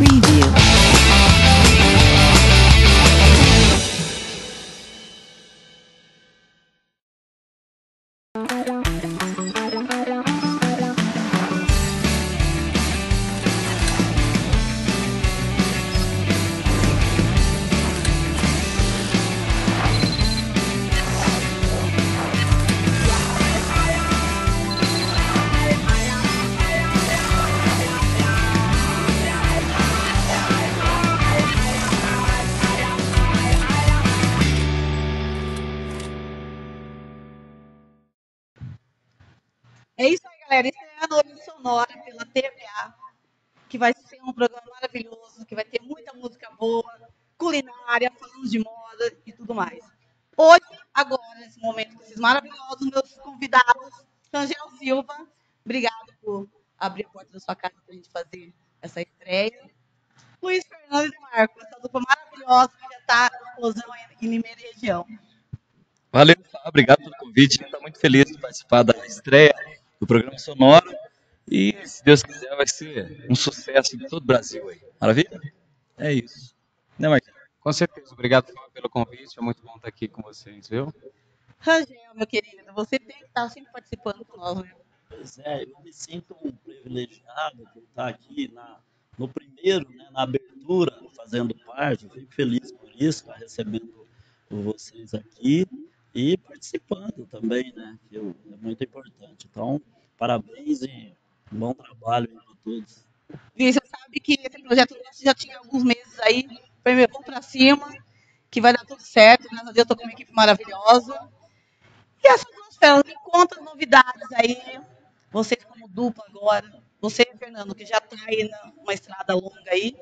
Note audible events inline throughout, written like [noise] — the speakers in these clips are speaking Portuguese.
preview. Sonora pela TVA, que vai ser um programa maravilhoso, que vai ter muita música boa, culinária, falando de moda e tudo mais. Hoje, agora, nesse momento, com esses maravilhosos meus convidados, Angel Silva, obrigado por abrir a porta da sua casa para a gente fazer essa estreia. Luiz Fernando e Marco, essa dupla maravilhosa que já está explosão em Limeira região. Valeu, obrigado pelo convite. Estou muito feliz de participar da estreia do programa Sonoro. E, se Deus quiser, vai ser um sucesso em todo o Brasil aí. Maravilha? É isso. Né, Marquinhos? Com certeza. Obrigado pelo convite. É muito bom estar aqui com vocês, viu? Rangel, meu querido, você tem que estar sempre participando com nós, viu? Pois é, eu me sinto um privilegiado por estar aqui na, no primeiro, né, na abertura, fazendo parte. Eu fico feliz por isso, estar recebendo vocês aqui e participando também, né? Que eu- é muito importante. Então, parabéns e bom trabalho para todos. E você sabe que esse projeto nosso já tinha alguns meses aí, foi meu vamos pra cima, que vai dar tudo certo, graças a Deus estou com uma equipe maravilhosa. E essas duas feras, me conta as novidades aí, vocês como dupla agora, você, Fernando, que já está aí numa estrada longa aí,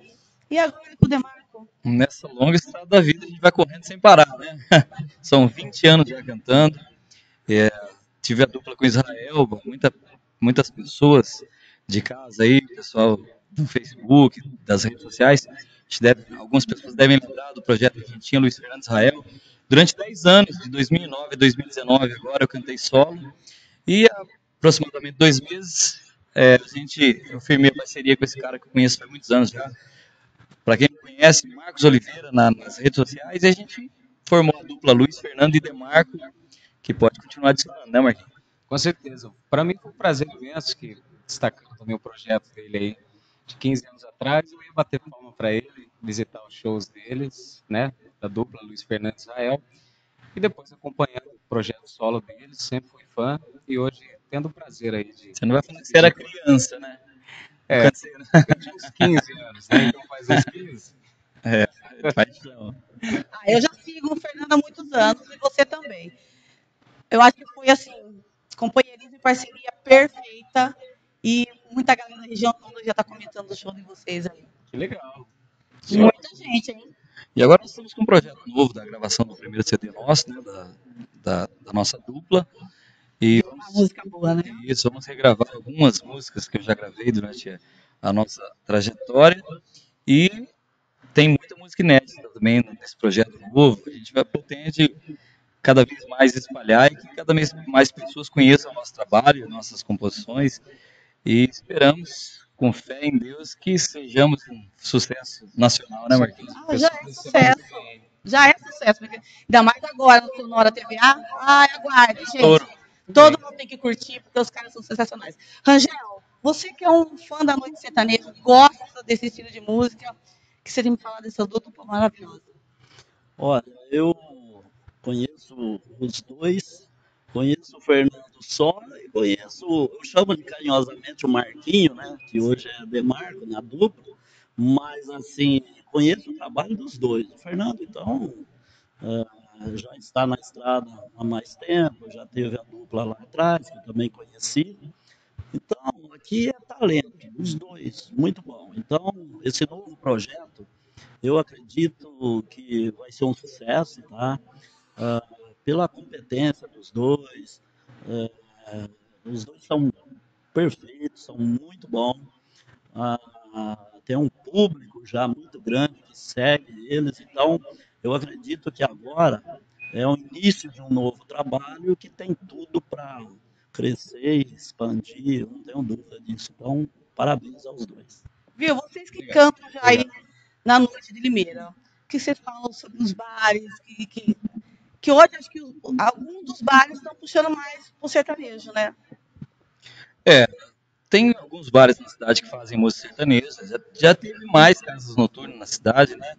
e agora com o Demarco. Nessa longa estrada da vida, a gente vai correndo sem parar, né? [laughs] São 20 anos já cantando. É, tive a dupla com Israel, muita, muitas pessoas de casa aí, pessoal do Facebook, das redes sociais. Deve- algumas pessoas devem lembrar do projeto que tinha, Luiz Fernando Israel. Durante 10 anos, de 2009 a 2019, agora eu cantei solo. E aproximadamente dois meses, é, a gente, eu firmei a parceria com esse cara que eu conheço há muitos anos já. Para quem não conhece, Marcos Oliveira na- nas redes sociais, e a gente formou a dupla Luiz Fernando e Demarco, que pode continuar adicionando, né, Marquinhos? Com certeza. Para mim foi um prazer imenso que destacando também o projeto dele aí de 15 anos atrás, eu ia bater palma para ele, visitar os shows deles, né, da dupla Luiz Fernando e Israel, e depois acompanhando o projeto solo deles, sempre fui fã e hoje tendo o prazer aí de Você não vai falar que você era criança, né? É. Eu tinha uns 15 anos, né, então faz uns 15. É, paixão. Ah, eu já sigo o Fernando há muitos anos, e você também. Eu acho que foi assim, companheirismo e parceria perfeita, e muita galera da região toda já está comentando o show de vocês aí. Que legal. Muita gente, hein? E agora nós estamos com um projeto novo da gravação do primeiro CD nosso, né, da, da, da nossa dupla. E Uma música boa, né? Isso, vamos regravar algumas músicas que eu já gravei durante a, a nossa trajetória. E tem muita música inédita também nesse projeto novo. A gente vai pretende cada vez mais espalhar e que cada vez mais pessoas conheçam o nosso trabalho, nossas composições. E esperamos, com fé em Deus, que sejamos um sucesso nacional, né, Marquinhos? Ah, já é sucesso. Já é sucesso. porque Ainda mais agora no Sonora TVA. Ai, aguarde, gente. Todo mundo tem que curtir, porque os caras são sensacionais. Rangel, você que é um fã da Noite Sertaneja, gosta desse estilo de música, que você tem me falar dessa dupla maravilhosa. Olha, eu conheço os dois, conheço o Fernando Sola e conheço, eu chamo de carinhosamente o Marquinho, né, que hoje é Demarco na dupla, mas assim, conheço o trabalho dos dois. O Fernando, então, ah, já está na estrada há mais tempo, já teve a dupla lá atrás, que eu também conheci. Então, aqui é talento, os dois, muito bom. Então, esse novo projeto, eu acredito que vai ser um sucesso, tá? Ah, pela competência dos dois, eh, os dois são perfeitos, são muito bons. Ah, tem um público já muito grande que segue eles, então eu acredito que agora é o início de um novo trabalho que tem tudo para crescer e expandir, eu não tenho dúvida disso. Então, parabéns aos dois. Viu? Vocês que Obrigado. cantam já aí na noite de Limeira. O que vocês falam sobre os bares? Que, que, que hoje acho que alguns dos bares estão puxando mais pro sertanejo, né? Tem alguns bares na cidade que fazem música sertaneja. Já, já teve mais casas noturnas na cidade, né?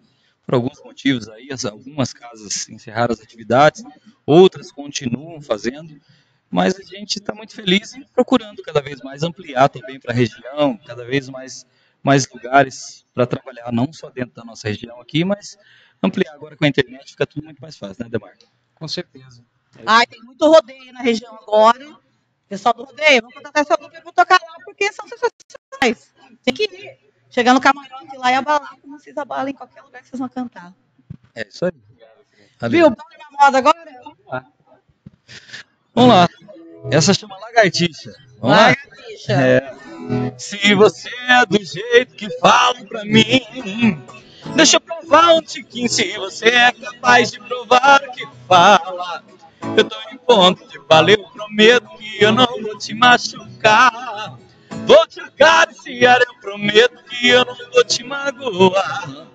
Por alguns motivos aí, as- algumas casas encerraram as atividades, outras continuam fazendo. Mas a gente está muito feliz e procurando cada vez mais ampliar também para a região, cada vez mais, mais lugares para trabalhar, não só dentro da nossa região aqui, mas ampliar agora com a internet fica tudo muito mais fácil, né, Demar? Com certeza. Ai, tem muito rodeio na região agora. Pessoal do rodeio, vamos contratar essa dupla para tocar lá, porque são sensacionais. Tem que ir. Chegar no camarote lá e abalar, como vocês abalam em qualquer lugar que vocês vão cantar. É isso aí. Viu? Bora na moda agora? Vamos lá. Essa chama lagartixa. Vamos lá? Vai, bicha. É. Se você é do jeito que fala pra mim, deixa eu provar um tiquinho. Se você é capaz de provar o que fala, eu tô em ponto de valer. Eu prometo que eu não vou te machucar. Vou te acariciar, eu prometo que eu não vou te magoar.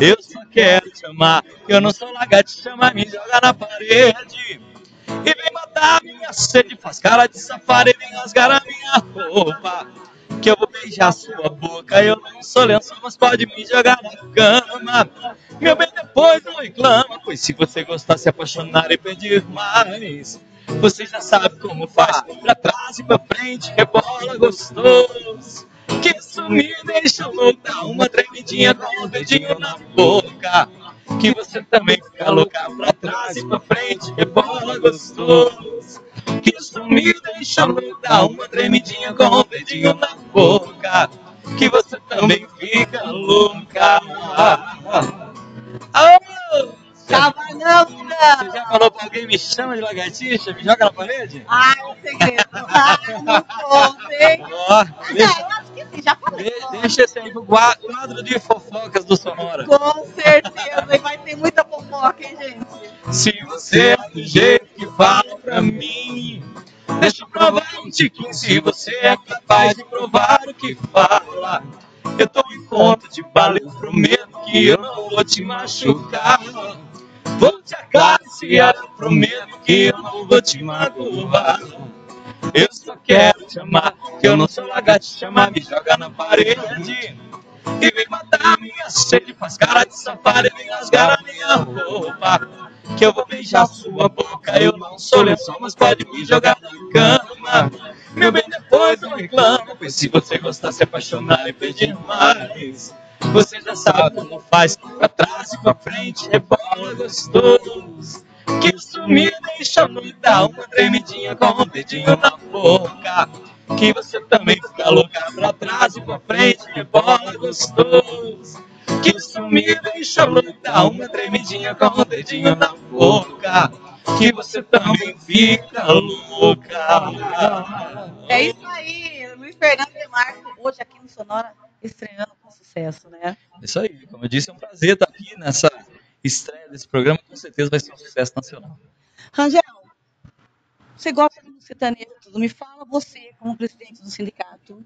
Eu só quero te amar, eu não sou lagartixa, mas me joga na parede. E vem matar a minha sede, faz cara de safari, vem rasgar a minha roupa. Que eu vou beijar sua boca, eu não sou lenço, mas pode me jogar na cama. Meu bem, depois não reclama, pois se você gostar, se apaixonar e pedir mais, você já sabe como faz, pra trás e pra frente, rebola gostoso. Que isso me deixa louco, dá uma tremidinha com o dedinho na boca. Que você também fica louca pra trás e pra frente, rebola gostoso. Que isso me deixa dá uma tremidinha com o dedinho na boca. Que você também fica louca. Oh! Cavalhanga! Você já falou pra alguém, me chama de lagartixa, me joga na parede? Ai, é um segredo. Ai, não conta, hein? Ó, deixa, é, eu acho que sim, já falei. de- deixa esse aí pro quadro de fofocas do Sonora. Com certeza. E vai ter muita fofoca, hein, gente? Se você é do jeito que fala pra mim, deixa eu provar um tiquinho. Se você é capaz de provar o que fala, eu tô em conta de bala. Eu prometo que eu não vou te machucar. Vou te acariciar, eu prometo que eu não vou te magoar. Eu só quero te amar, que eu não sou lagartixa, mas me joga na parede. E vem matar minha sede, faz cara de safari, vem rasgar a minha roupa. Que eu vou beijar sua boca, eu não sou lençol, mas pode me jogar na cama. Meu bem, depois não reclama, pois se você gostar, se apaixonar e pedir mais. Você já sabe como faz, pra trás e pra frente, rebola gostoso. Que isso me deixa dá uma tremidinha com o dedinho na boca. Que você também fica louca pra trás e pra frente, rebola gostoso. Que isso me deixa louca, uma tremidinha com o dedinho na boca. Que você também fica louca. É isso aí. Luiz Fernando Demarco, hoje aqui no Sonora, estreando com sucesso, né? Isso aí, como eu disse, é um prazer estar aqui nessa estreia desse programa, com certeza vai ser um sucesso nacional. Rangel, você gosta do sertanejo tudo. Me fala você, como presidente do sindicato.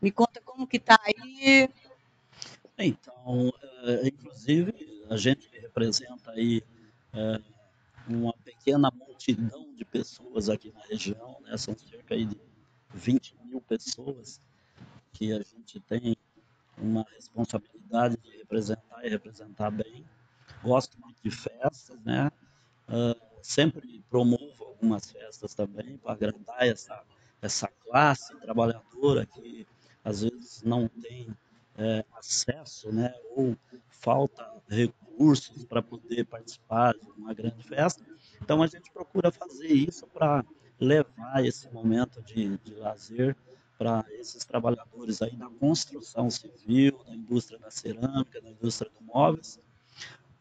Me conta como que tá aí. Então, eh, inclusive, a gente representa aí eh, uma pequena multidão de pessoas aqui na região, né? são cerca aí de 20 mil pessoas que a gente tem uma responsabilidade de representar e representar bem. Gosto muito de festas, né? Ah, sempre promovo algumas festas também para agradar essa, essa classe trabalhadora que às vezes não tem eh, acesso, né? Ou falta recursos para poder participar de uma grande festa. Então a gente procura fazer isso para levar esse momento de, de lazer para esses trabalhadores aí da construção civil, da indústria da cerâmica, da indústria do móveis.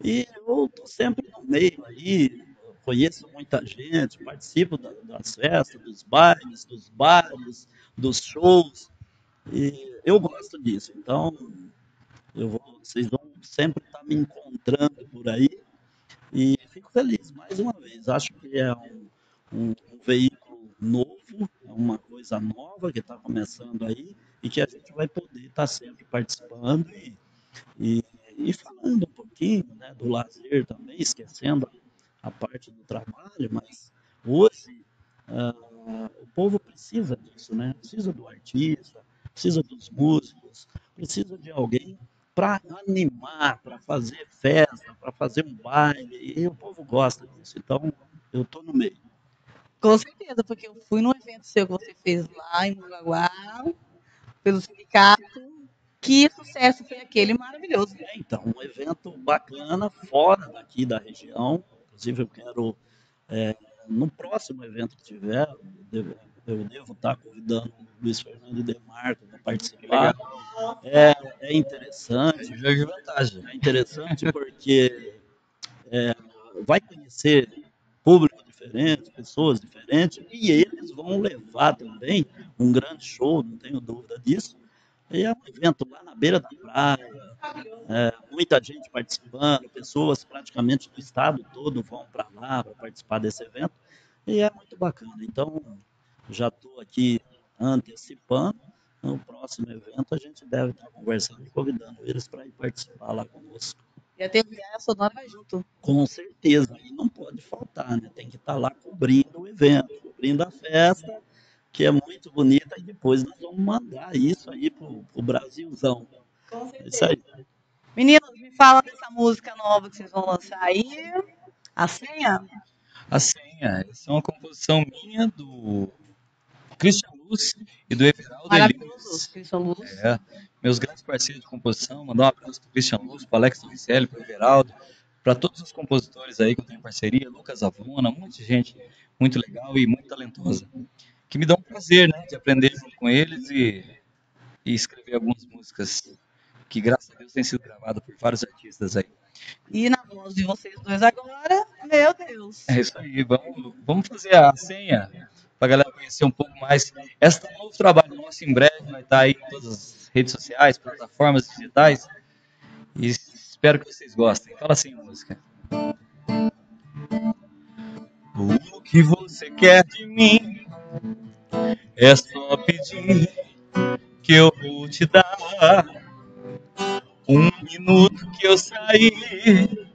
E eu estou sempre no meio aí, conheço muita gente, participo da- das festas, dos bailes, dos bares, dos shows, e eu gosto disso. Então, eu vou, vocês vão sempre estar me encontrando por aí e fico feliz mais uma vez. Acho que é um, um- um veículo novo, é uma coisa nova que está começando aí e que a gente vai poder estar tá sempre participando e, e, e, falando um pouquinho né, do lazer também, esquecendo a, a parte do trabalho, mas hoje uh, o povo precisa disso, né? Precisa do artista, precisa dos músicos, precisa de alguém para animar, para fazer festa, para fazer um baile, e o povo gosta disso. Então, eu estou no meio. Com certeza, porque eu fui no evento seu que você fez lá em Mugaguá, pelo sindicato. Que sucesso foi aquele maravilhoso. É, então, um evento bacana, fora daqui da região. Inclusive, eu quero, é, no próximo evento que tiver, eu devo estar convidando o Luiz Fernando Demarco para participar. É, é interessante. É vantagem. É interessante porque é, vai conhecer público diferente, pessoas diferentes, e eles vão levar também um grande show, não tenho dúvida disso. E é um evento lá na beira da praia, é, muita gente participando, pessoas praticamente do estado todo vão para lá para participar desse evento, e é muito bacana. Então, já estou aqui antecipando. No próximo evento, a gente deve estar conversando e convidando eles para ir participar lá conosco. E a TV Sonora vai junto. Com certeza, e não pode faltar, né? Tem que estar lá cobrindo o evento, cobrindo a festa, que é muito bonita, e depois nós vamos mandar isso aí para o Brasilzão. Com certeza. É isso aí. Meninos, me fala dessa música nova que vocês vão lançar aí. A senha? A senha, essa é uma composição minha do Christian Luz e do Everaldo Elias. Christian Luz. É, meus grandes parceiros de composição, mandar um abraço para o Christian Luz, para o Alex Torricelli, para o Everaldo, para todos os compositores aí que eu tenho parceria, Lucas Avona, muita gente muito legal e muito talentosa, que me dão um prazer, né, de aprender junto com eles e, e escrever algumas músicas que, graças a Deus, têm sido gravadas por vários artistas aí. E na voz de vocês dois agora, meu Deus. É isso aí, vamos, vamos fazer a senha para galera conhecer um pouco mais. Esse um novo trabalho nosso, em breve vai estar aí em todas as redes sociais, plataformas digitais. E espero que vocês gostem. Fala assim, música. O que você quer de mim é só pedir que eu vou te dar. Um minuto que eu sair,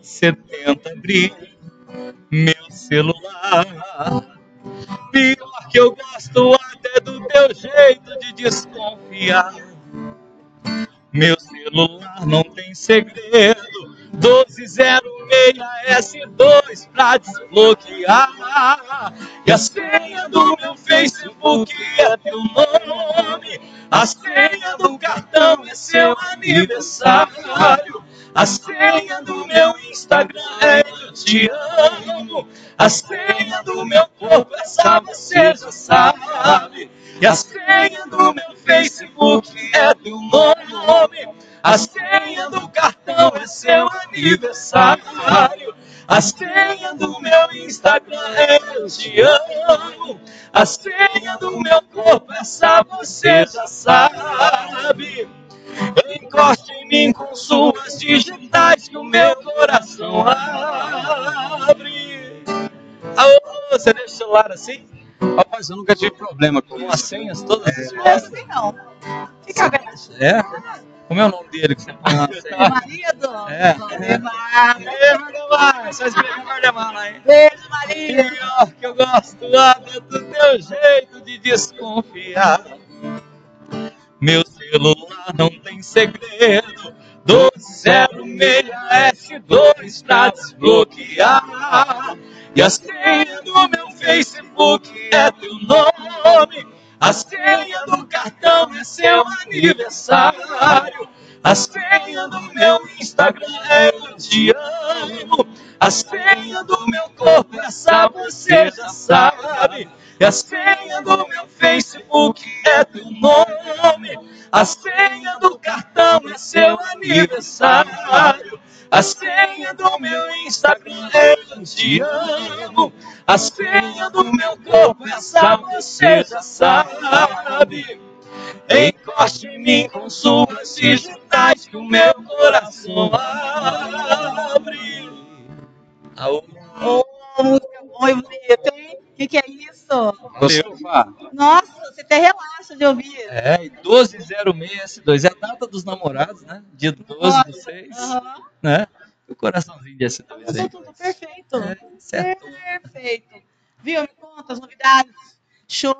você tenta abrir meu celular. Pior que eu gosto até do teu jeito de desconfiar. Meu celular não tem segredo. 1206S2 pra desbloquear. E a senha do meu Facebook é teu nome. A senha do cartão é seu aniversário. A senha do meu Instagram é eu te amo. A senha do meu essa você já sabe. E a senha do meu Facebook é teu nome. A senha do cartão é seu aniversário. A senha do meu Instagram é eu te amo. A senha do meu corpo, essa você já sabe. Encoste em mim com suas digitais que o meu coração abre. Aô, você deixa o celular assim? Rapaz, eu nunca tive problema com as senhas todas as vezes. Não, Fica aberto. É? Como é o nome dele que você senha? Marido. É. Valdemar. Beijo, Valdemar. Só escreveu Valdemar lá, hein? Beijo, Maria. Que eu gosto até do teu jeito de desconfiar. Meu celular não tem segredo. 206S2 pra desbloquear. E a senha do meu Facebook é teu nome. A senha do cartão é seu aniversário. A senha do meu Instagram é eu te amo. A senha do meu corpo, essa você já sabe. E a senha do meu Facebook é teu nome. A senha do cartão é seu aniversário. A senha do meu Instagram é eu te amo. A senha do meu corpo, essa você já sabe. Encoste em mim com suas digitais que o meu coração abre. Oh, música boa e bonita, hein? Que, que é isso? Fá? Nossa, você até relaxa de ouvir. É, e 1206S2 é a data dos namorados, né? Dia 12 do 6, Aham. né? O coraçãozinho de S2 Passou aí. tudo perfeito. É, certo. Perfeito. Viu? Me conta as novidades. Show.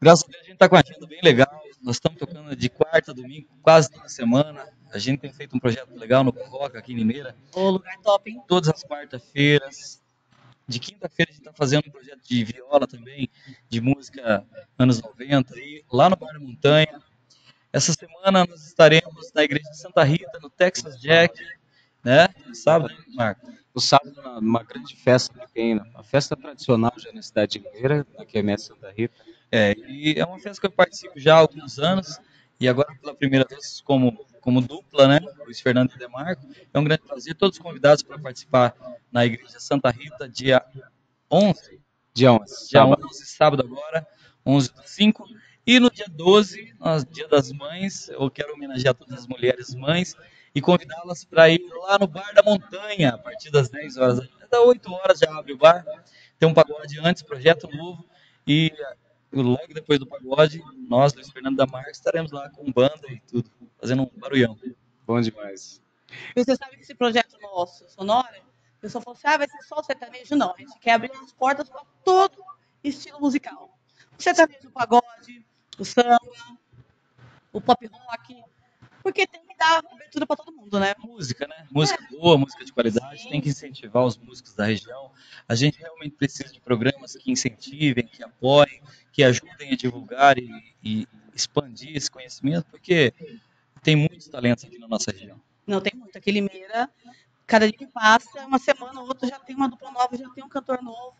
Graças a Deus a gente está com a agenda bem legal. Nós estamos tocando de quarta a domingo, quase toda semana. A gente tem feito um projeto legal no Barroca, aqui em Limeira. Ô, lugar top, hein? Todas as quarta-feiras. De quinta-feira a gente está fazendo um projeto de viola também, de música anos 90, aí, lá no Bar da Montanha. Essa semana nós estaremos na Igreja de Santa Rita, no Texas Jack, né? Sábado, né, Marco? O sábado, numa grande festa que tem, né? uma festa tradicional já na cidade de Limeira, na QMS Santa Rita. É, e é uma festa que eu participo já há alguns anos, e agora pela primeira vez como, como dupla, né? Luiz Fernando e Demarco. É um grande prazer, todos convidados para participar na Igreja Santa Rita, dia 11, Dia 11, dia sábado. 11, sábado agora, 11 do 5. E no dia 12, nós, dia das mães, eu quero homenagear todas as mulheres mães e convidá-las para ir lá no Bar da Montanha, a partir das 10 horas. Até 8 horas já abre o bar. Tem um pagode antes, projeto novo. E logo depois do pagode, nós, Luiz Fernando da Marques, estaremos lá com banda e tudo, fazendo um barulhão. Bom demais. E você sabe que esse projeto nosso, Sonora, o pessoal falou assim, ah, vai ser só o sertanejo? Não, a gente quer abrir as portas para todo estilo musical. O sertanejo, o pagode, o samba, o pop rock, porque tem que dar abertura para todo mundo, né? Música, né? Música boa, música de qualidade, tem que incentivar os músicos da região. A gente realmente precisa de programas que incentivem, que apoiem, que ajudem a divulgar e, e expandir esse conhecimento, porque tem muitos talentos aqui na nossa região. Não, tem muito. Aqui em Limeira, cada dia que passa, uma semana ou outra já tem uma dupla nova, já tem um cantor novo.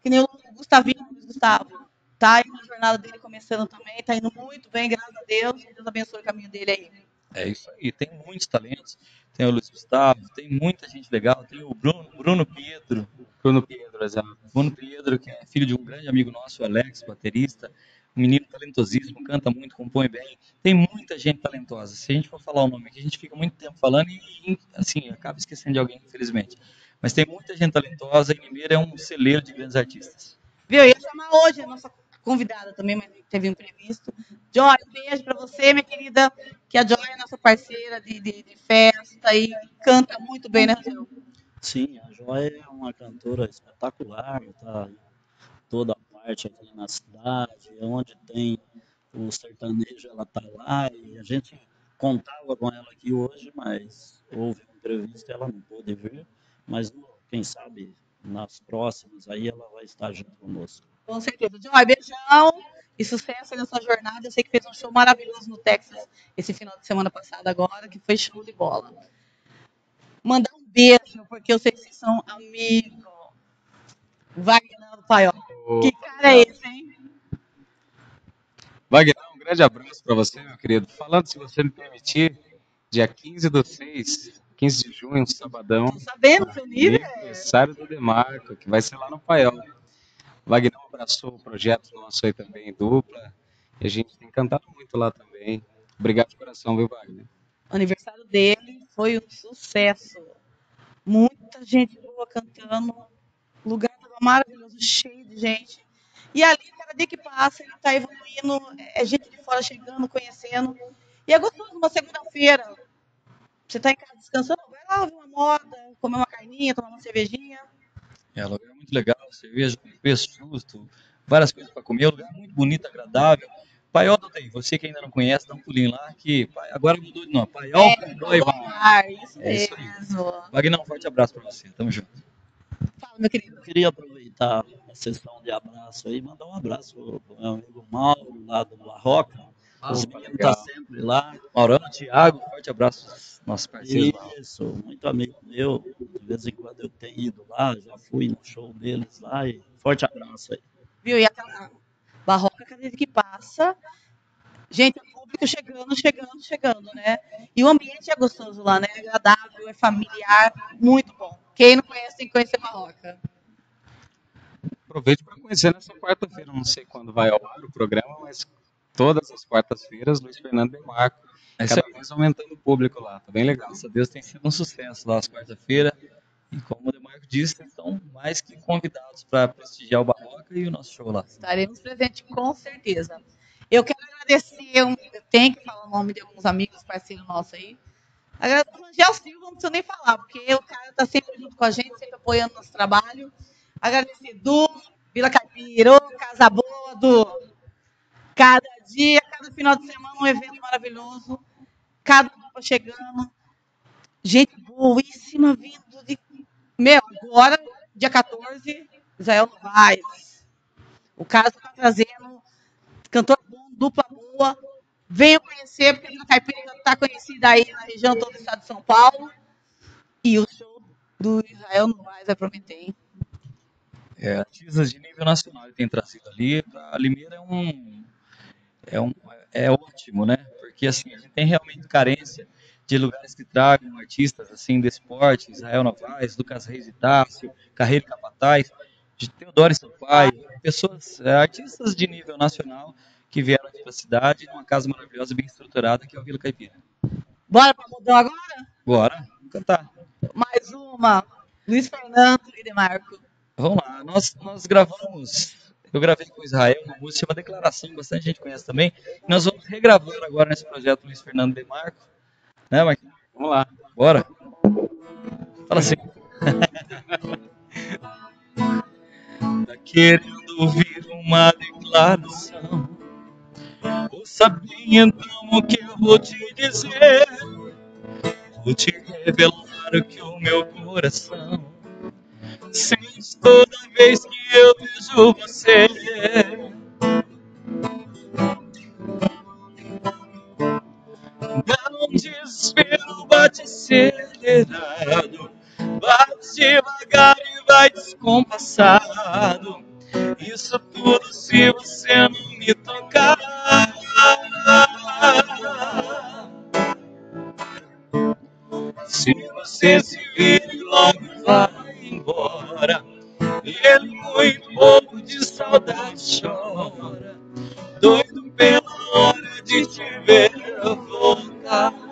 Que nem o Gustavinho, Luiz Gustavo. Tá aí na jornada dele começando também, tá indo muito bem, graças a Deus. Deus abençoe o caminho dele aí. É isso aí, tem muitos talentos. Tem o Luiz Gustavo, tem muita gente legal, tem o Bruno, Bruno Pietro, Bruno Pedro, exato. Bruno Pedro, que é filho de um grande amigo nosso, Alex, baterista, um menino talentosíssimo, canta muito, compõe bem. Tem muita gente talentosa. Se a gente for falar o nome aqui, a gente fica muito tempo falando e, assim, acaba esquecendo de alguém, infelizmente. Mas tem muita gente talentosa e Limeira é um celeiro de grandes artistas. Viu? Eu ia chamar hoje a nossa convidada também, mas teve um imprevisto. Joy, um beijo pra você, minha querida. Que a Joy é nossa parceira de, de, de festa e canta muito bem, né, Rogério? Sim, a Joia é uma cantora espetacular, tá toda parte aqui na cidade, onde tem o sertanejo, ela tá lá, e a gente contava com ela aqui hoje, mas houve um imprevisto, ela não pôde vir, mas quem sabe nas próximas aí ela vai estar junto conosco. Com certeza. Joy, beijão e sucesso na sua jornada. Eu sei que fez um show maravilhoso no Texas esse final de semana passada agora, que foi show de bola. Beijo, porque eu sei que vocês são amigos. Wagner do Paiol. Que cara é esse, hein? Wagner, um grande abraço para você, meu querido. Falando, se você me permitir, dia 15 do 6, 15 de junho, um sabadão, Tô sabendo seu nível? aniversário do Demarco, que vai ser lá no Paiol. Wagner abraçou o projeto nosso aí também, dupla, e a gente tem cantado muito lá também. Obrigado de coração, viu, Wagner? O aniversário dele foi um sucesso. Muita gente boa cantando. O lugar estava maravilhoso, cheio de gente. E ali, cada dia que passa, ele está evoluindo. É gente de fora chegando, conhecendo. E é gostoso, uma segunda-feira. Você está em casa descansando, vai lá ouvir uma moda, comer uma carninha, tomar uma cervejinha. É um lugar muito legal, cerveja com preço justo, várias coisas para comer, um lugar muito bonito, agradável. Paiol do tem, você que ainda não conhece, dá um pulinho lá, que agora mudou de nome, Paiol É. Ah, isso É isso aí. mesmo. Wagner, um forte abraço para você, tamo junto. Fala, meu querido. Eu queria aproveitar a sessão de abraço aí, mandar um abraço pro meu amigo Mauro, lá do Barroca. Os meninos estão sempre lá. Maurão, Thiago, forte abraço, nossos parceiros lá. Isso, muito amigo meu. De vez em quando eu tenho ido lá, já fui no show deles lá. E forte abraço aí. Viu? E aquela barroca, cada vez que passa, gente, o público chegando, chegando, chegando, né? E o ambiente é gostoso lá, né? É agradável, é familiar, muito bom. Quem não conhece tem que conhecer Barroca. Aproveite para conhecer nessa quarta-feira. Não sei quando vai ao ar o programa, mas todas as quartas-feiras, Luiz Fernando Demarco. É Cada vez aumentando o público lá. Tá bem legal. Graças a Deus tem sido um sucesso lá às quarta-feira. E como o Demarco Marco disse, estão mais que convidados para prestigiar o Barroca e o nosso show lá. Estaremos presentes com certeza. Eu quero agradecer, eu tenho que falar o nome de alguns amigos, parceiros nossos aí. Agradecer o Angel Silva, não preciso nem falar, porque o cara está sempre junto com a gente, sempre apoiando nosso trabalho. Agradecer Du, Vila Caipira, ô, Casa Boa, Du. Cada dia, cada final de semana, um evento maravilhoso. Cada dupla chegando. Gente boíssima vindo de. Meu, agora, dia 14, Israel Novaes. O cara está trazendo cantor bom, dupla boa. Venham conhecer, porque a Caipira está conhecida aí na região todo o estado de São Paulo. E o show do Israel Novaes vai prometer? É, artistas de nível nacional ele tem trazido ali. Para Limeira é um, é um é ótimo, né? Porque assim a gente tem realmente carência de lugares que tragam artistas assim desse porte, Israel Novaes, Lucas Reis e Tássio, Carreiro Capataz, de Teodoro Sampaio, pessoas, é, artistas de nível nacional que vieram aqui para a cidade numa casa maravilhosa, bem estruturada, que é o Vila Caipira. Bora para mudar agora? Bora, vamos cantar. Mais uma. Luiz Fernando e Demarco. Vamos lá, nós, nós gravamos, eu gravei com o Israel uma música chama Declaração, bastante gente conhece também. E nós vamos regravar agora nesse projeto Luiz Fernando Demarco. Né, Marquinhos? Vamos lá. Bora. Fala assim. [laughs] tá querendo ouvir uma declaração? Ouça bem então o que eu vou te dizer. Vou te revelar o que o meu coração sente toda vez que eu vejo você. Desespero, bate acelerado, bate devagar e vai descompassado. Isso tudo se você não me tocar. Se você se vira e logo vai embora, ele muito pouco de saudade chora, doido pela hora de te ver voltar. 감사합니다.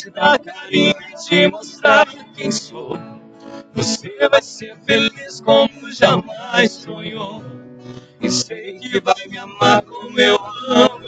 Te dar carinho e te mostrar quem sou. Você vai ser feliz como jamais sonhou. E sei que vai me amar como eu amo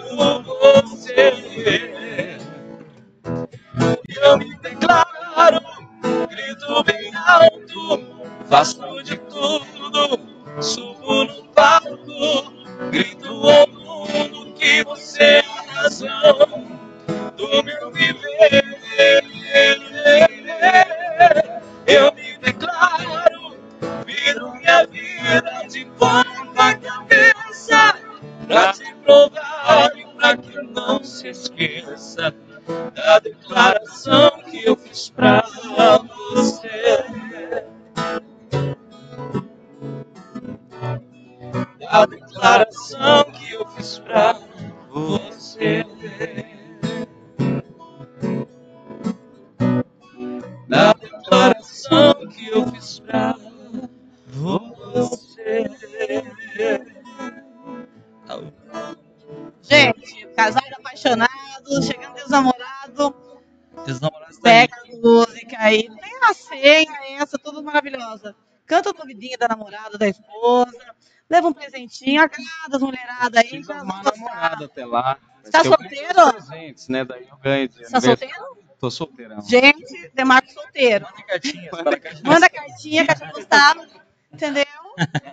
Pega a música aí, tem a senha essa, tudo maravilhosa. Canta novidinha da namorada, da esposa, leva um presentinho, agrada as mulheradas aí. Preciso uma namorada até lá. Tá solteiro? Presentes, né? Daí eu ganho Tá solteiro? Tô solteirão. Gente, Demarco solteiro. Manda cartinha. [laughs] Manda cartinha, manda cartinha gente gostava Entendeu?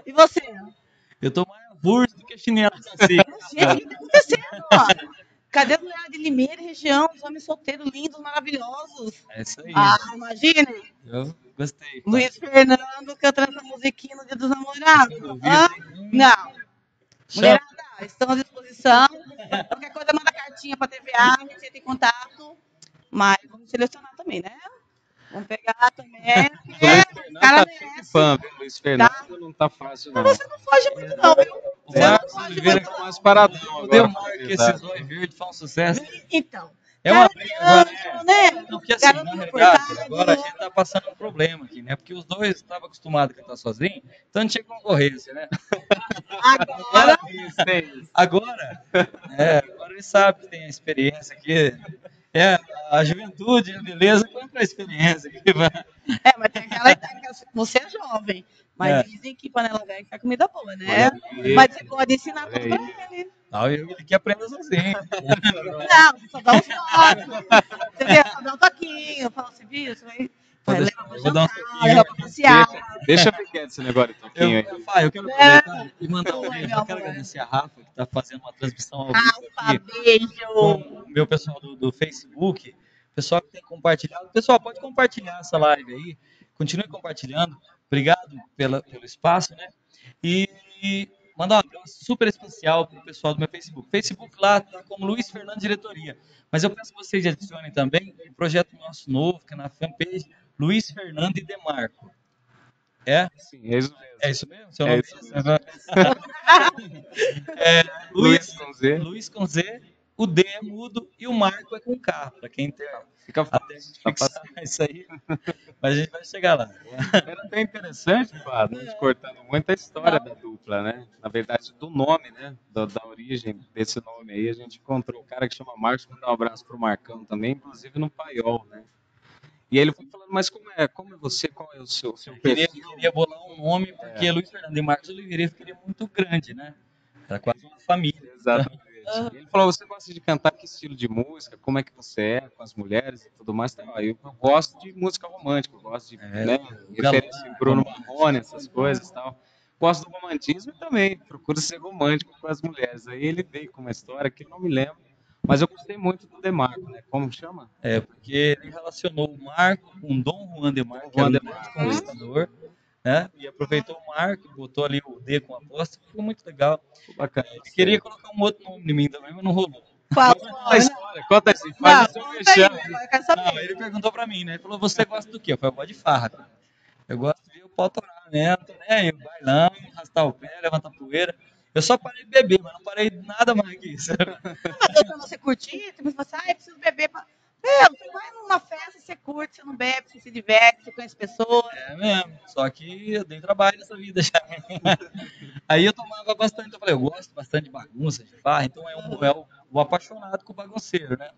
E você? Eu tô mais burro do que chinelo. Assim. Gente, o que tá acontecendo? Ó? Cadê a mulher de Limeira região? Os homens solteiros, lindos, maravilhosos. É isso aí. Ah, imagine. Eu gostei. Luiz Fernando cantando essa musiquinha no Dia dos Namorados. Duvido, Hã? hein? Não. Mulherada, estamos à disposição. Qualquer coisa, manda cartinha para TVA, a gente entra em contato. Mas vamos selecionar também, né? Vamos pegar também. Fernando cara tá merece. fã, viu? Luiz Fernando não tá fácil, não. Mas você não foge muito, não, viu? O Você não Marcos foge muito, Tá não. mais paradão. Delmar, pra que esses olhos verdes foi um sucesso. Então. É uma cara, briga né? Não, porque assim, Garoto na agora a gente tá passando um problema aqui, né? Porque os dois estavam acostumados a cantar sozinho, então não tinha concorrência, né? Agora, é. [laughs] Agora, é, agora ele sabe que tem a experiência aqui. É, a juventude, a beleza contra a experiência. é, mas tem aquela idade que você é jovem. Mas É. dizem que panela velha faz comida boa, né? Aí. Mas você pode ensinar tudo pra ele. Não, ele que aprenda sozinho. Não, só dá um toque. Entendeu? Só dá um toquinho. Fala assim, viu? Você vai, vai deixar, eu vou dar um. Deixa, deixa eu ver quieto esse negócio de Eu, eu, eu quero É. aproveitar e mandar um Oi, beijo. Eu quero agradecer a Rafa, que está fazendo uma transmissão ao vivo Rafa, aqui beijo. com o meu pessoal do, do Facebook. Pessoal que tem compartilhado. Pessoal, pode compartilhar essa live aí. Continue compartilhando. Obrigado pela, pelo espaço, né? E, e mandar um abraço super especial para o pessoal do meu Facebook. Facebook lá tá como Luiz Fernando Diretoria. Mas eu peço que vocês adicionem também o projeto nosso novo, que é na fanpage Luiz Fernando e Demarco. É? Sim, é isso mesmo. É isso mesmo? Seu É nome isso [laughs] é Luiz, Luiz com Z. Luiz com Z, o D é mudo e o Marco é com K, para quem tem Fica até a gente Tá isso aí. Mas a gente vai chegar lá. Era até interessante, Fábio, não te cortando muito a história da dupla, né? Na verdade, do nome, né? Da, da origem desse nome aí, a gente encontrou um cara que chama Marcos, mandar um abraço pro Marcão também, inclusive no Paiol, né? E aí ele foi falando, mas como é, como é você, qual é o seu, seu Eu queria, perfil? queria bolar um nome, porque Luiz Fernando e Marcos Oliveira ficaria muito grande, né? Era quase uma família. Exatamente. Ele falou, você gosta de cantar que estilo de música? Como é que você é com as mulheres e tudo mais? Então, eu, eu gosto de música romântica, eu gosto de, É, né, referência em Bruno Marrone, essas coisas e tal. Gosto do romantismo e também procuro ser romântico com as mulheres. Aí ele veio com uma história que eu não me lembro, mas eu gostei muito do Demarco, né? Como chama? É, porque ele relacionou o Marco com Dom Juan de Marco, que era Juan um de grande Marco. conquistador, né? E aproveitou o Marco, botou ali o D com a aposta, ficou muito legal. Bacana. Eu queria colocar um outro nome em mim também, mas não rolou. Qual? Conta a história, conta assim, Não, faz o seu. Não, ele perguntou pra mim, né? Ele falou, você gosta do quê? Eu falei, eu gosto de farra. cara. Eu gosto de ver o pau torar nem aí, bailão, arrastar o pé, levantar poeira. Eu só parei de beber, mas não parei de nada mais que isso. [laughs] Mas deu pra você curtir, tipo, você assim, ah, eu preciso beber. Pra... Meu, você vai numa festa, você curte, você não bebe, você se diverte, você conhece pessoas. É mesmo, só que eu dei trabalho nessa vida já. [laughs] Aí eu tomava bastante, eu falei, eu gosto bastante de bagunça, de farra, então é, um, é o, o apaixonado com o bagunceiro, né?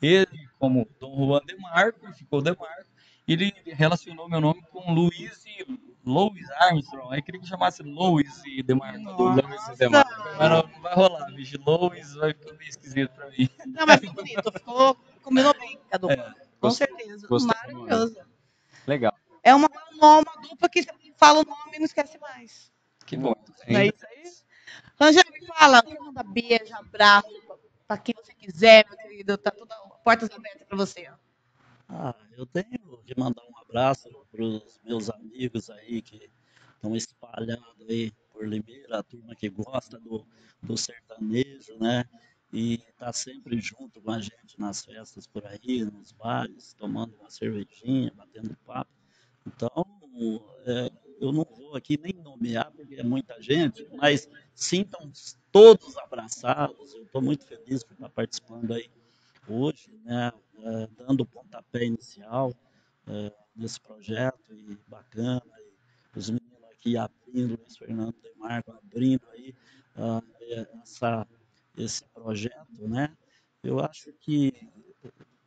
Ele, como Dom Juan de Marco, ficou de Marco, ele relacionou meu nome com Luiz e Louis Armstrong, aí queria que chamasse Louis e de Marco. Louis e Demarco. Mas não, não vai rolar, bicho. Louis vai ficar meio esquisito pra mim. Não, mas ficou bonito, ficou, combinou bem a dupla. É, com gostei, certeza. gostei Maravilhoso. Legal. É uma, uma, uma dupla que fala o nome e não esquece mais. Que bom. Não é isso aí? Angela, me fala, quer mandar beijo, abraço pra quem você quiser, meu querido. Tá tudo portas abertas pra você. ó. Ah, eu tenho que mandar um abraço para os meus amigos aí que estão espalhados aí por Limeira, a turma que gosta do, do sertanejo, né? E tá sempre junto com a gente nas festas por aí, nos bares, tomando uma cervejinha, batendo papo. Então, é, eu não vou aqui nem nomear, porque é muita gente, mas sintam todos abraçados. Eu estou muito feliz por estar participando aí hoje, né, é, dando o pontapé inicial é, nesse projeto e bacana. E os meninos aqui abrindo, Luiz Fernando Demarco abrindo aí é, essa, esse projeto, né? Eu acho que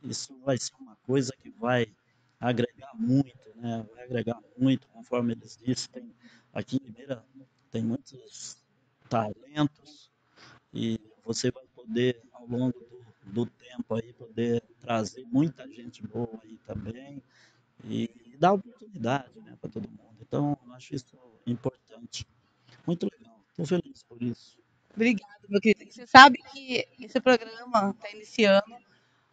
isso vai ser uma coisa que vai agregar muito, né? Vai agregar muito, conforme eles tem, aqui em Limeira tem muitos talentos e você vai poder, ao longo do, tempo aí, poder trazer muita gente boa aí também e, e dar oportunidade, né, para todo mundo. Então, acho isso importante. Muito legal. Estou feliz por isso. Obrigada, meu querido. Você sabe que esse programa está iniciando,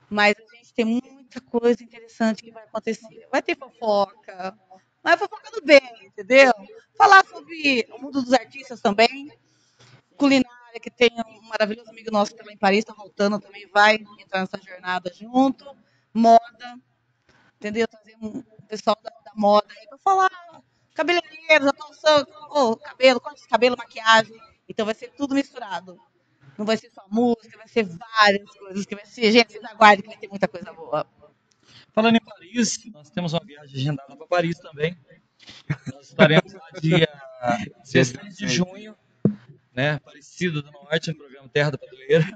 mas a gente tem muita coisa interessante que vai acontecer. Vai ter fofoca, mas fofoca do bem, entendeu? Falar sobre o mundo dos artistas também, culinária, que tem um maravilhoso amigo nosso que está em Paris, está voltando, também vai entrar nessa jornada junto, moda, entendeu? Trazer um pessoal da, da moda aí para falar cabeleireiros, atuação, oh, cabelo, corte de cabelo, maquiagem. Então vai ser tudo misturado. Não vai ser só música, vai ser várias coisas. Que vai ser, gente, vocês aguardem que vai ter muita coisa boa. Falando em Paris, nós temos uma viagem agendada para Paris também. Nós estaremos lá dia [laughs] 16 de junho, né? Parecido do Norte, no programa Terra da Padroeira.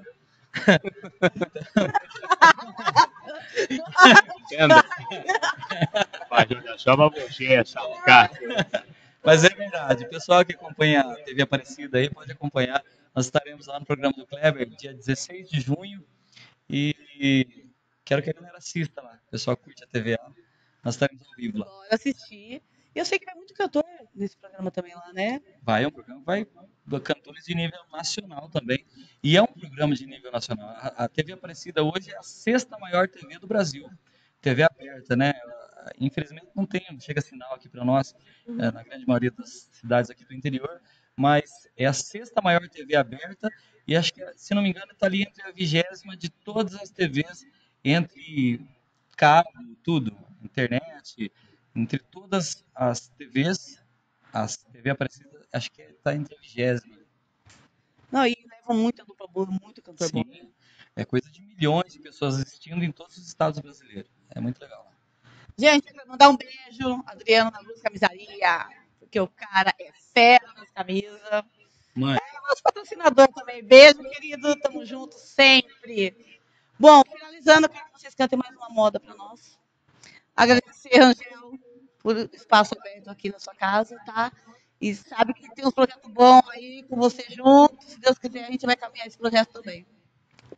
Entenda. Barriga chama você, salgar. Mas é verdade, o pessoal que acompanha a TV Aparecida aí pode acompanhar. Nós estaremos lá no programa do Kleber, dia 16 de junho. E quero que a galera assista lá. O pessoal curte a TVA. Nós estaremos ao vivo lá. Bora assistir. E eu sei que vai muito cantor nesse programa também lá, né? Vai, é um programa, vai cantores de nível nacional também. E é um programa de nível nacional. A, TV Aparecida hoje é a sexta maior TV do Brasil. TV aberta, né? Infelizmente não tem, não chega sinal aqui para nós, é, na grande maioria das cidades aqui do interior, mas é a sexta maior TV aberta e acho que, se não me engano, está ali entre a vigésima de todas as TVs, entre cabo, tudo, internet, entre todas as TVs, as TV Aparecida, acho que está entre a vigésima. Não, e levam muita dupla boa, muito cantor bom. Sim, é coisa de milhões de pessoas assistindo em todos os estados brasileiros. É muito legal. Gente, eu quero mandar um beijo, Adriano da Luz Camisaria, porque o cara é fera nas camisas. Mãe, É nosso patrocinador também. Beijo, querido. Tamo junto sempre. Bom, finalizando, eu quero que vocês cantem mais uma moda para nós. Agradecer, Angel, por espaço aberto aqui na sua casa, tá? E sabe que tem uns projetos bons aí com você junto. Se Deus quiser, a gente vai caminhar esse projeto também.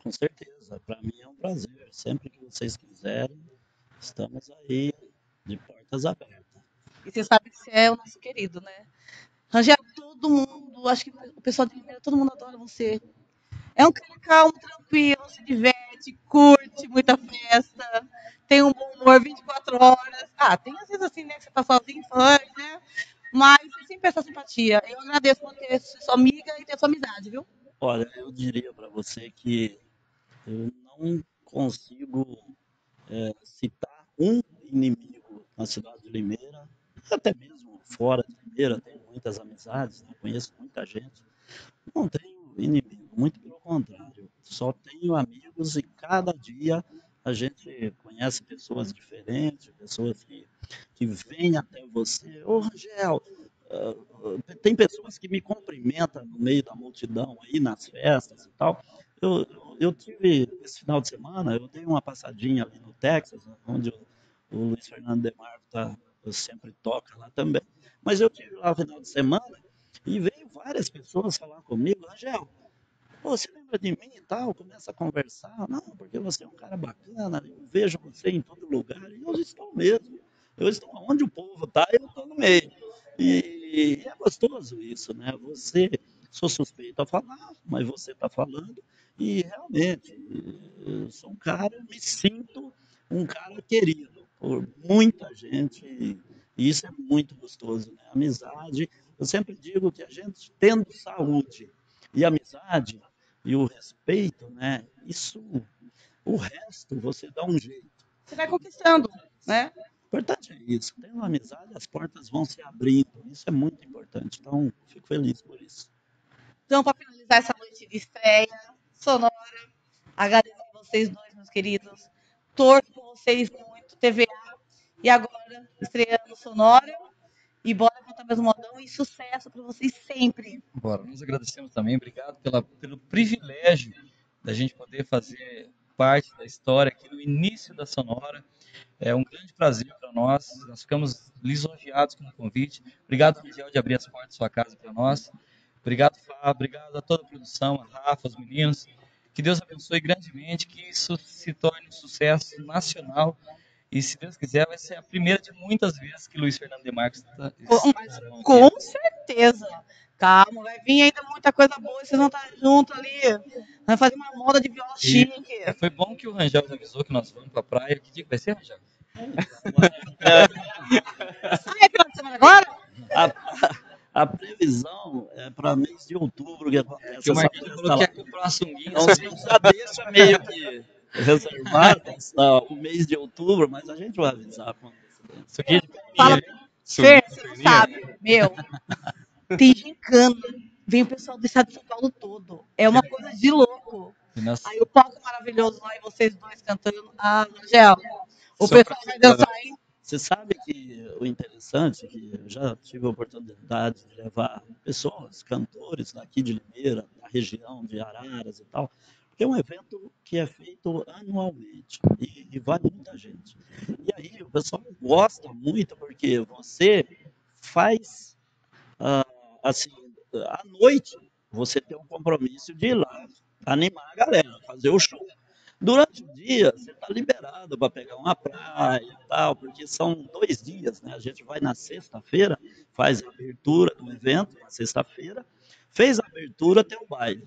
com certeza. Para mim é um prazer. Sempre que vocês quiserem, estamos aí de portas abertas. E você sabe que você é o nosso querido, né? Rangel, todo mundo, acho que o pessoal de Limeira, todo mundo adora você. É um cara calmo, tranquilo, se diverte, curte muita festa, tem um bom humor 24 horas. Ah, tem às vezes assim, né, que você tá sozinho, fã, né? Mas você sempre essa simpatia. Eu agradeço por ter sua amiga e ter sua amizade, viu? Olha, eu diria para você que eu não consigo eh, citar um inimigo na cidade de Limeira, até mesmo fora de Limeira, tenho muitas amizades, né? conheço muita gente. Não tenho inimigo, muito pelo contrário. Só tenho amigos e cada dia a gente conhece pessoas diferentes, pessoas que, que vêm até você. Ô, Rangel, ah, tem pessoas que me cumprimentam no meio da multidão aí nas festas e tal. Eu, eu tive esse final de semana, eu dei uma passadinha ali no Texas, onde o, o Luiz Fernando Demarco tá, sempre toca lá também. Mas eu tive lá no final de semana e veio várias pessoas falar comigo, Angel, pô, você lembra de mim e tal? Começa a conversar. Não, porque você é um cara bacana, eu vejo você em todo lugar. E eu estou mesmo. Eu estou onde o povo está, eu estou no meio. E é gostoso isso, né? Você, sou suspeito a falar, mas você está falando. E realmente, eu sou um cara, me sinto um cara querido por muita gente. E isso é muito gostoso, né? Amizade. Eu sempre digo que a gente tendo saúde e amizade e o respeito, né? Isso, o resto você dá um jeito. Você vai conquistando, né? O importante é isso. Tendo amizade, as portas vão se abrindo. Isso é muito importante. Então, fico feliz por isso. Então, para finalizar essa noite de estreia sonora, agradecer a vocês dois, meus queridos. Torço por vocês muito, TVA. E agora, estreando sonora. E bora contar mais um modão e sucesso para vocês sempre. Bora, nós agradecemos também, obrigado pela, pelo privilégio da gente poder fazer parte da história aqui no início da Sonora. É um grande prazer para nós. Nós ficamos lisonjeados com o convite. Obrigado, Miguel, de abrir as portas da sua casa para nós. Obrigado, Fábio. Obrigado a toda a produção, a Rafa, os meninos. Que Deus abençoe grandemente, que isso se torne um sucesso nacional. E se Deus quiser, vai ser a primeira de muitas vezes que Luiz Fernando de Marcos está. Com, com certeza. Calma, vai vir ainda muita coisa boa, vocês vão estar juntos ali. Vai fazer uma moda de viola chique. É, foi bom que o Rangel avisou que nós vamos para a praia. Que dia que vai ser, Rangel? Ah, é final de semana agora? A, a previsão é para mês de outubro que acontece Que o essa Marquinhos falou que ia comprar uma sunguinha. Então gente já deixa meio que reservado ah, o mês de outubro, mas a gente vai avisar com antecedência. De Fala. Fer, você não sabe. Meu, tem gincana. Vem o pessoal do estado de São Paulo todo. É uma coisa de louco. Nós- Aí o palco maravilhoso lá e vocês dois cantando. Ah, Angel, o Só pessoal vai dançar, hein? Você sabe que o interessante é que eu já tive a oportunidade de levar pessoas, cantores daqui de Limeira, da região de Araras e tal, é um evento que é feito anualmente e, e vai muita gente. E aí o pessoal gosta muito porque você faz ah, assim, à noite você tem um compromisso de ir lá animar a galera, fazer o show. Durante o dia, você está liberado para pegar uma praia e tal, porque são dois dias, né? A gente vai na sexta-feira, faz a abertura do evento, na sexta-feira, fez a abertura, tem o baile.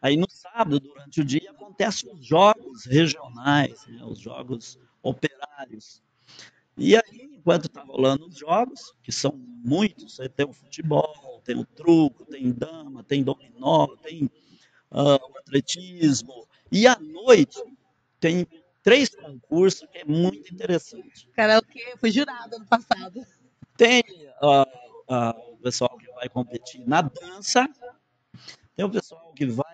Aí no sábado, durante o dia, acontecem os jogos regionais, né? os jogos operários. E aí, enquanto está rolando os jogos, que são muitos, você tem o futebol, tem o truco, tem dama, tem dominó, tem ah, o atletismo. E à noite tem três concursos que é muito interessante. Karaokê, eu fui jurada ano passado. Tem ah, ah, o pessoal que vai competir na dança, tem o pessoal que vai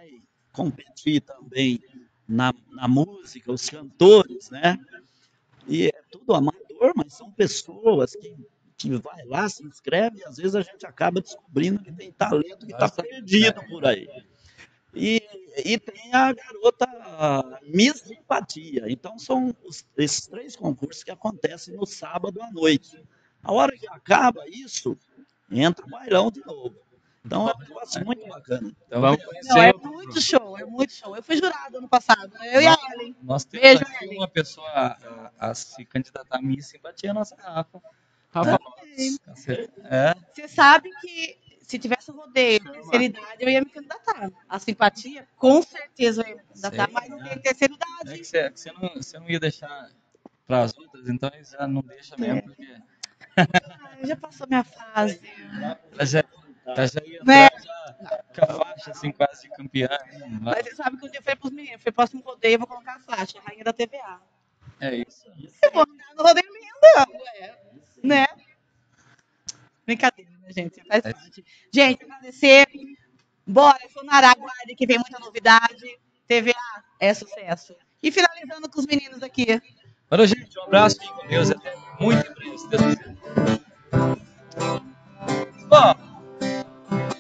competir também na, na música, os cantores, né? E é tudo amador, mas são pessoas que, que vai lá, se inscreve, e às vezes a gente acaba descobrindo que tem talento que está perdido por aí. E, e tem a garota Miss Simpatia. Então, são os- esses três concursos que acontecem no sábado à noite. A hora que acaba isso, entra o bailão de novo. Então, é um negócio muito bacana. Então, Vamos Não, é muito show, é muito show. Eu fui jurada ano passado, né? eu e a Ellen. Nós temos Beijo, aqui Ellen. uma pessoa a, a se candidatar a Miss Simpatia, a nossa Rafa. Rafa, É, Você sabe que se tivesse um rodeio de terceira idade, eu ia me candidatar. A simpatia, com certeza eu ia me candidatar, mas não né? tem terceira é idade. que você, que você não, você não ia deixar para as outras, então já não deixa mesmo, porque [laughs] Ah, já passou minha fase. ela [laughs] já, já ia Né? com a faixa assim, quase de campeã. né? Mas você sabe que um dia eu falei pros meninos, foi próximo rodeio, eu vou colocar a faixa, rainha da TVA. É isso. Eu vou andar no rodeio linda, ué. né? Brincadeira, né, gente? Faz É. parte. Gente, agradecer. Bora, Sonará, aguarde que vem muita novidade. TVA é sucesso. E finalizando com os meninos aqui. Valeu, gente. Um abraço, fique com Deus até muito em breve, se Deus quiser. Bom,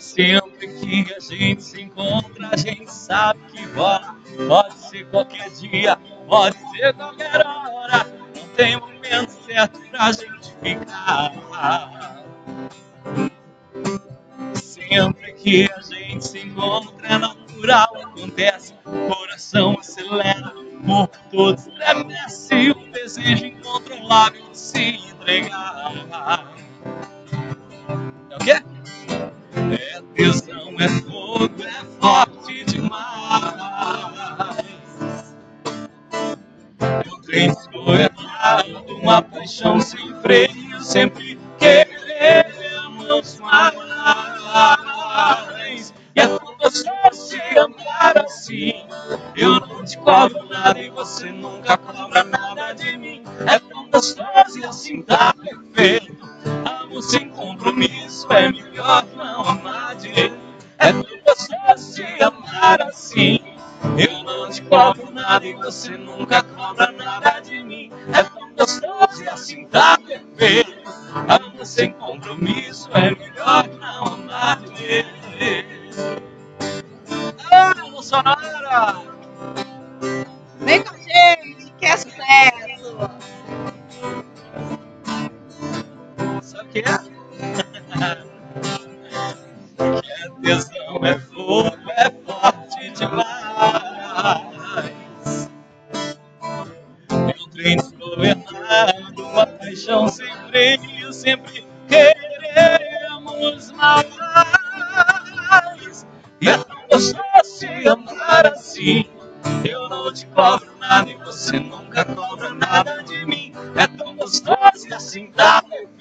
sempre que a gente se encontra, a gente sabe que rola. Pode ser qualquer dia, pode ser qualquer hora. Não tem momento certo pra gente ficar. Sempre que a gente se encontra, é natural, acontece. Coração acelera, o corpo todo estremece. O desejo incontrolável de se entregar. É o quê? É tesão, é fogo, é forte demais. Eu tenho sonhado uma paixão sem freio, sempre queremos mais. E é tão gostoso te amar assim. Eu não te cobro nada e você nunca cobra nada de mim. É tão gostoso e assim tá perfeito. Nada e você nunca cobra nada de mim. É tão gostoso e assim tá perfeito. Amo sem compromisso, é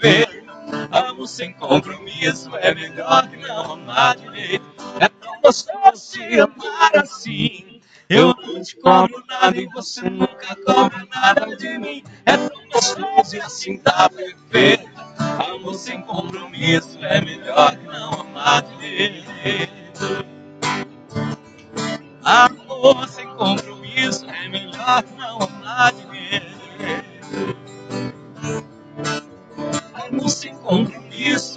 perfeito. Amo sem compromisso, é melhor que não amar direito. É tão gostoso se amar assim. Eu não te cobro nada e você nunca cobra nada de mim. É tão gostoso e assim tá perfeito. Amor sem compromisso é melhor que não amar direito. Amor sem compromisso é melhor que não amar direito. compromisso